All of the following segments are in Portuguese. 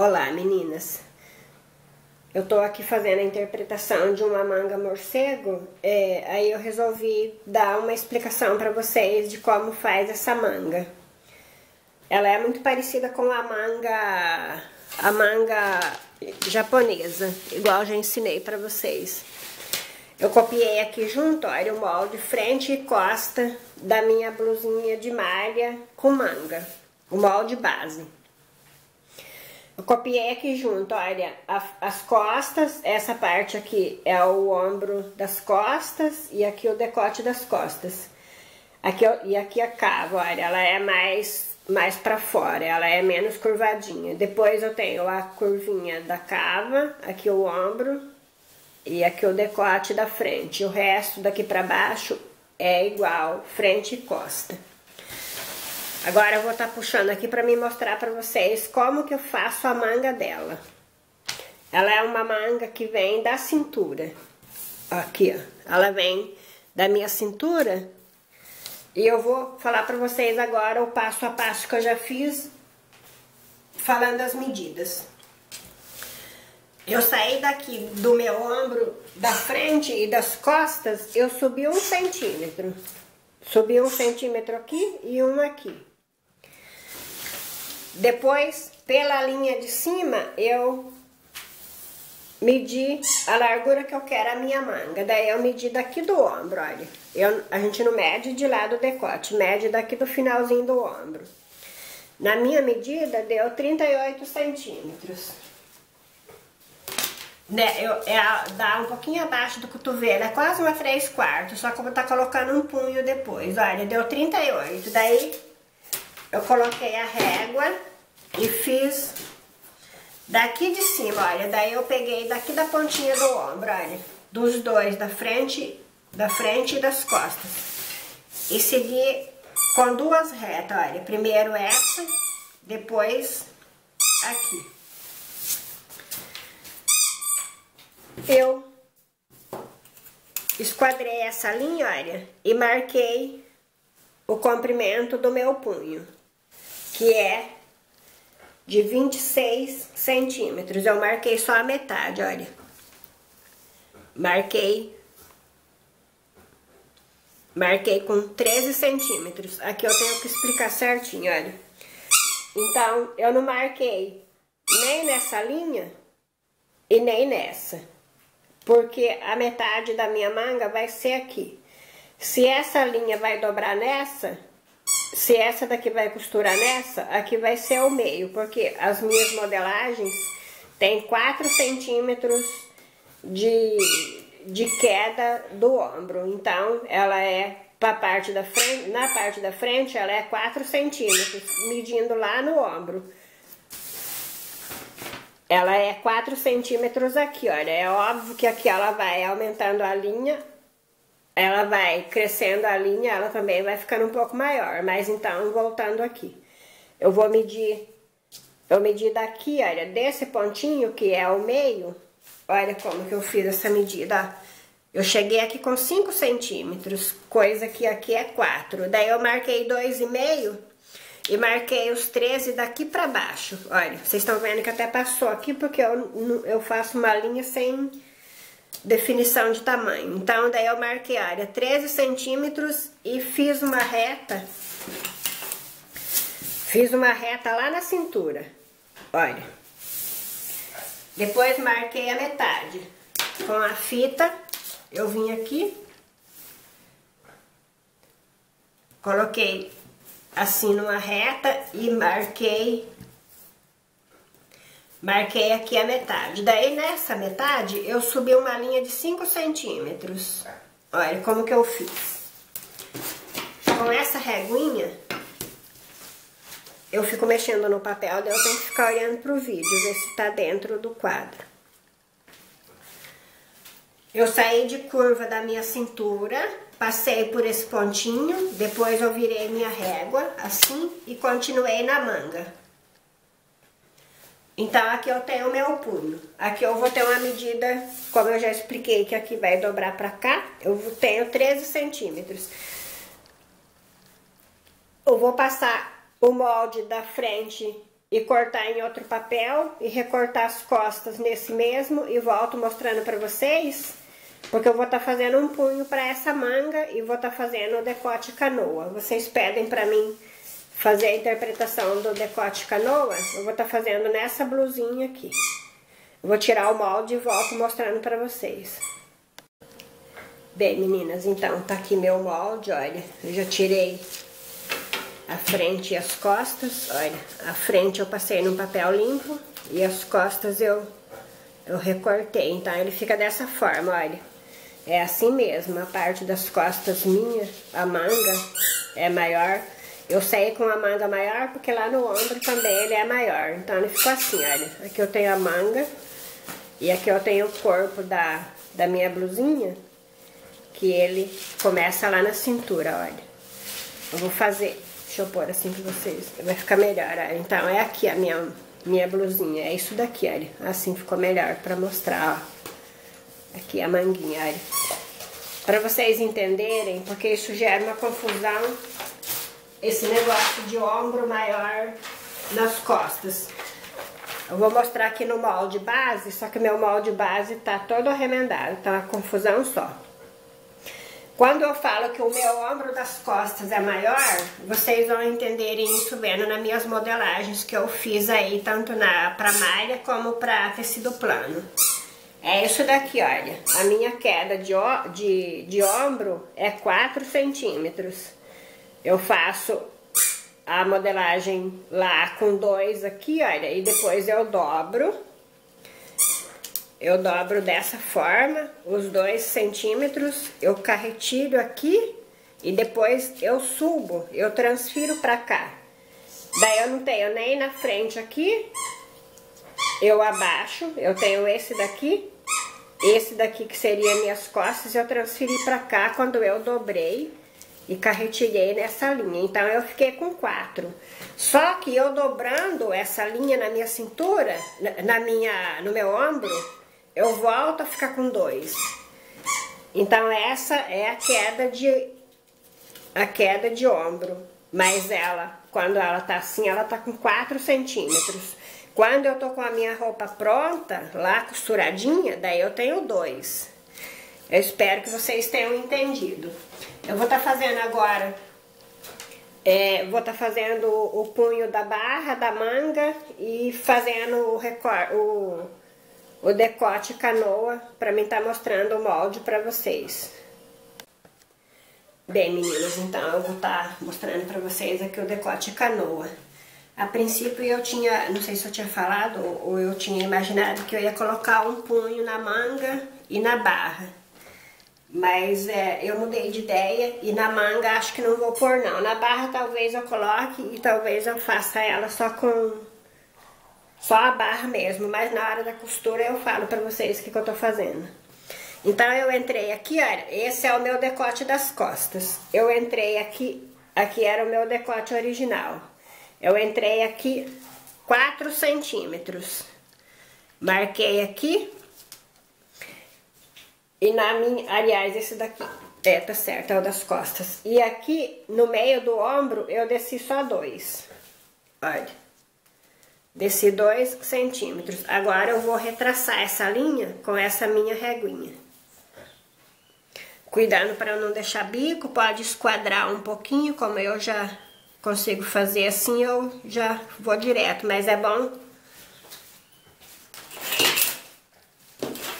Olá meninas, eu tô aqui fazendo a interpretação de uma manga morcego, é, aí eu resolvi dar uma explicação para vocês de como faz essa manga. Ela é muito parecida com a manga, a manga japonesa, igual já ensinei para vocês. Eu copiei aqui junto, olha, o molde frente e costa da minha blusinha de malha com manga, o molde base. Eu copiei aqui junto, olha, a, as costas, essa parte aqui é o ombro das costas e aqui o decote das costas. Aqui, e aqui a cava, olha, ela é mais, mais pra fora, ela é menos curvadinha. Depois eu tenho a curvinha da cava, aqui o ombro e aqui o decote da frente. O resto daqui pra baixo é igual, frente e costa. Agora eu vou estar tá puxando aqui para me mostrar para vocês como que eu faço a manga dela. Ela é uma manga que vem da cintura. Aqui, ó. Ela vem da minha cintura. E eu vou falar para vocês agora o passo a passo que eu já fiz, falando as medidas. Eu saí daqui do meu ombro, da frente e das costas, eu subi um centímetro. Subi um centímetro aqui e um aqui. Depois, pela linha de cima, eu medi a largura que eu quero a minha manga. Daí eu medi daqui do ombro, olha. Eu, a gente não mede de lá do decote, mede daqui do finalzinho do ombro. Na minha medida, deu 38 centímetros. Né, eu, é, dá um pouquinho abaixo do cotovelo, é quase uma 3 quartos, só estar tá colocando um punho depois. Olha, deu 38. Daí, eu coloquei a régua e fiz daqui de cima, olha, daí eu peguei daqui da pontinha do ombro, olha, dos dois, da frente, da frente e das costas. E segui com duas retas, olha, primeiro essa, depois aqui. Eu esquadrei essa linha, olha, e marquei o comprimento do meu punho, que é de 26 centímetros. Eu marquei só a metade, olha. Marquei. Marquei com 13 centímetros. Aqui eu tenho que explicar certinho, olha. Então, eu não marquei nem nessa linha e nem nessa. Porque a metade da minha manga vai ser aqui. Se essa linha vai dobrar nessa, se essa daqui vai costurar nessa, aqui vai ser o meio, porque as minhas modelagens tem 4 centímetros de, de queda do ombro. Então, ela é para parte da frente, na parte da frente, ela é 4 centímetros, medindo lá no ombro. Ela é 4 centímetros aqui, olha. É óbvio que aqui ela vai aumentando a linha ela vai crescendo a linha, ela também vai ficando um pouco maior. Mas então, voltando aqui, eu vou medir, eu medi daqui, olha, desse pontinho que é o meio, olha como que eu fiz essa medida. Eu cheguei aqui com 5 centímetros, coisa que aqui é 4. Daí eu marquei 2,5 e marquei os 13 daqui pra baixo. Olha, vocês estão vendo que até passou aqui porque eu, eu faço uma linha sem definição de tamanho. Então, daí eu marquei a área 13 centímetros e fiz uma reta, fiz uma reta lá na cintura, olha. Depois marquei a metade. Com a fita, eu vim aqui, coloquei assim numa reta e marquei Marquei aqui a metade. Daí, nessa metade, eu subi uma linha de 5 centímetros. Olha como que eu fiz. Com essa reguinha, eu fico mexendo no papel, daí eu tenho que ficar olhando pro vídeo, ver se tá dentro do quadro. Eu saí de curva da minha cintura, passei por esse pontinho, depois eu virei minha régua, assim, e continuei na manga. Então, aqui eu tenho o meu punho. Aqui eu vou ter uma medida, como eu já expliquei, que aqui vai dobrar pra cá, eu tenho 13 centímetros. Eu vou passar o molde da frente e cortar em outro papel e recortar as costas nesse mesmo e volto mostrando para vocês, porque eu vou estar tá fazendo um punho para essa manga e vou estar tá fazendo o decote canoa. Vocês pedem para mim fazer a interpretação do decote canoa, eu vou estar tá fazendo nessa blusinha aqui. Eu vou tirar o molde e volto mostrando para vocês. Bem, meninas, então tá aqui meu molde, olha, eu já tirei a frente e as costas, olha, a frente eu passei num papel limpo e as costas eu, eu recortei, então ele fica dessa forma, olha. É assim mesmo, a parte das costas minha, a manga é maior. Eu saí com a manga maior porque lá no ombro também ele é maior, então ele ficou assim, olha. Aqui eu tenho a manga e aqui eu tenho o corpo da, da minha blusinha, que ele começa lá na cintura, olha. Eu vou fazer Deixa eu pôr assim pra vocês, vai ficar melhor. Olha. Então, é aqui a minha, minha blusinha, é isso daqui, olha. Assim ficou melhor pra mostrar, ó. Aqui a manguinha, olha. Pra vocês entenderem, porque isso gera uma confusão, esse negócio de ombro maior nas costas. Eu vou mostrar aqui no molde base, só que meu molde base tá todo remendado, tá uma confusão só. Quando eu falo que o meu ombro das costas é maior, vocês vão entenderem isso vendo nas minhas modelagens que eu fiz aí, tanto na pra malha como pra tecido plano. É isso daqui, olha. A minha queda de, de, de ombro é 4 centímetros. Eu faço a modelagem lá com dois aqui, olha, e depois eu dobro. Eu dobro dessa forma, os dois centímetros, eu carretilho aqui e depois eu subo, eu transfiro pra cá. Daí eu não tenho nem na frente aqui, eu abaixo, eu tenho esse daqui, esse daqui que seria minhas costas, eu transferi pra cá quando eu dobrei e carretilhei nessa linha. Então eu fiquei com quatro. Só que eu dobrando essa linha na minha cintura, na minha, no meu ombro, eu volto a ficar com dois. Então essa é a queda de a queda de ombro, mas ela, quando ela tá assim, ela tá com 4 centímetros. Quando eu tô com a minha roupa pronta, lá costuradinha, daí eu tenho dois. Eu espero que vocês tenham entendido. Eu vou estar tá fazendo agora, é, vou estar tá fazendo o punho da barra, da manga e fazendo o, o o decote canoa para mim estar tá mostrando o molde para vocês. Bem, meninas, então eu vou estar tá mostrando para vocês aqui o decote canoa. A princípio eu tinha, não sei se eu tinha falado ou eu tinha imaginado que eu ia colocar um punho na manga e na barra. Mas é, eu mudei de ideia e na manga acho que não vou pôr não. Na barra talvez eu coloque e talvez eu faça ela só com só a barra mesmo, mas na hora da costura eu falo pra vocês o que, que eu tô fazendo. Então eu entrei aqui, olha, esse é o meu decote das costas. Eu entrei aqui, aqui era o meu decote original. Eu entrei aqui 4 centímetros. Marquei aqui. E na minha, aliás, esse daqui, é, tá certo, é o das costas. E aqui, no meio do ombro, eu desci só dois. Olha. Desci dois centímetros. Agora eu vou retraçar essa linha com essa minha reguinha. Cuidando para não deixar bico, pode esquadrar um pouquinho, como eu já consigo fazer assim, eu já vou direto, mas é bom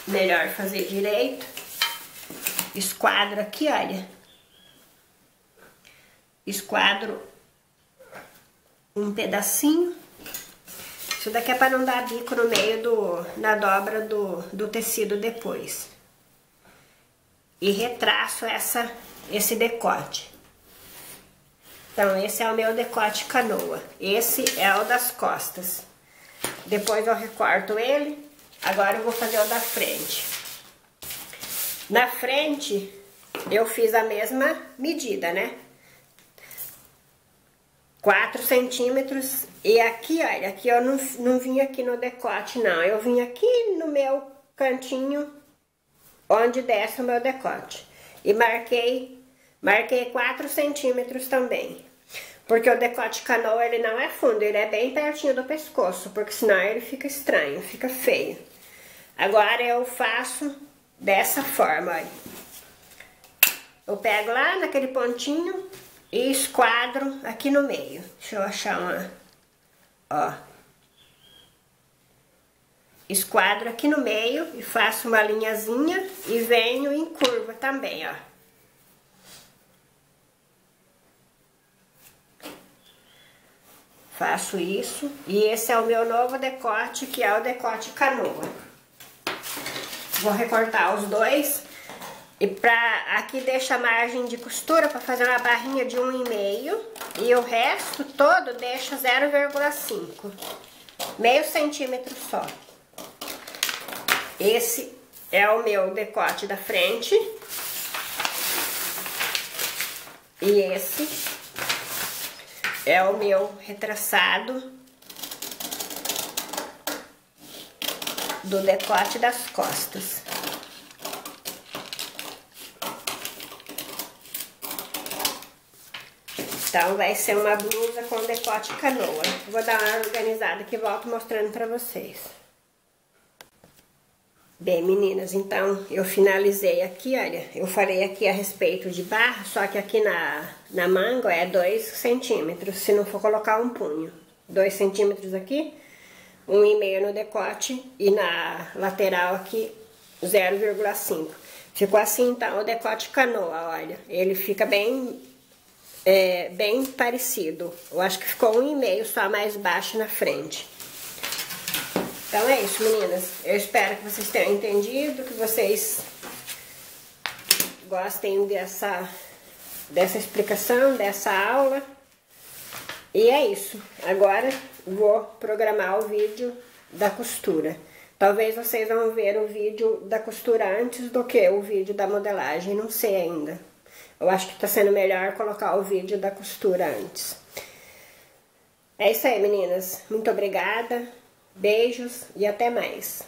melhor fazer direito. Esquadro aqui, olha. Esquadro um pedacinho. Isso daqui é para não dar bico no meio do, na dobra do, do tecido depois. E retraço essa, esse decote. Então, esse é o meu decote canoa. Esse é o das costas. Depois eu recorto ele. Agora eu vou fazer o da frente. Na frente, eu fiz a mesma medida, né? 4 centímetros. E aqui, olha, aqui eu não, não vim aqui no decote, não. Eu vim aqui no meu cantinho, onde desce o meu decote. E marquei, marquei 4 centímetros também. Porque o decote canoa, ele não é fundo, ele é bem pertinho do pescoço, porque senão ele fica estranho, fica feio. Agora eu faço dessa forma, olha. Eu pego lá naquele pontinho e esquadro aqui no meio. Deixa eu achar uma, ó. Esquadro aqui no meio e faço uma linhazinha e venho em curva também, ó. Faço isso. E esse é o meu novo decote, que é o decote canoa. Vou recortar os dois. E pra, aqui deixa a margem de costura para fazer uma barrinha de um e meio. E o resto todo deixa 0,5, meio centímetro só. Esse é o meu decote da frente. E esse é o meu retraçado do decote das costas. Então, vai ser uma blusa com decote canoa. Vou dar uma organizada que volto mostrando pra vocês. Bem, meninas, então eu finalizei aqui, olha, eu falei aqui a respeito de barra, só que aqui na, na manga é 2 centímetros, se não for colocar um punho. 2 centímetros aqui, 1,5 no decote e na lateral aqui 0,5. Ficou assim, então, o decote canoa, olha, ele fica bem, é, bem parecido. Eu acho que ficou 1,5 só mais baixo na frente. Então é isso, meninas. Eu espero que vocês tenham entendido, que vocês gostem dessa, dessa explicação, dessa aula. E é isso. Agora vou programar o vídeo da costura. Talvez vocês vão ver o vídeo da costura antes do que o vídeo da modelagem, não sei ainda. Eu acho que tá sendo melhor colocar o vídeo da costura antes. É isso aí, meninas. Muito obrigada. Beijos e até mais.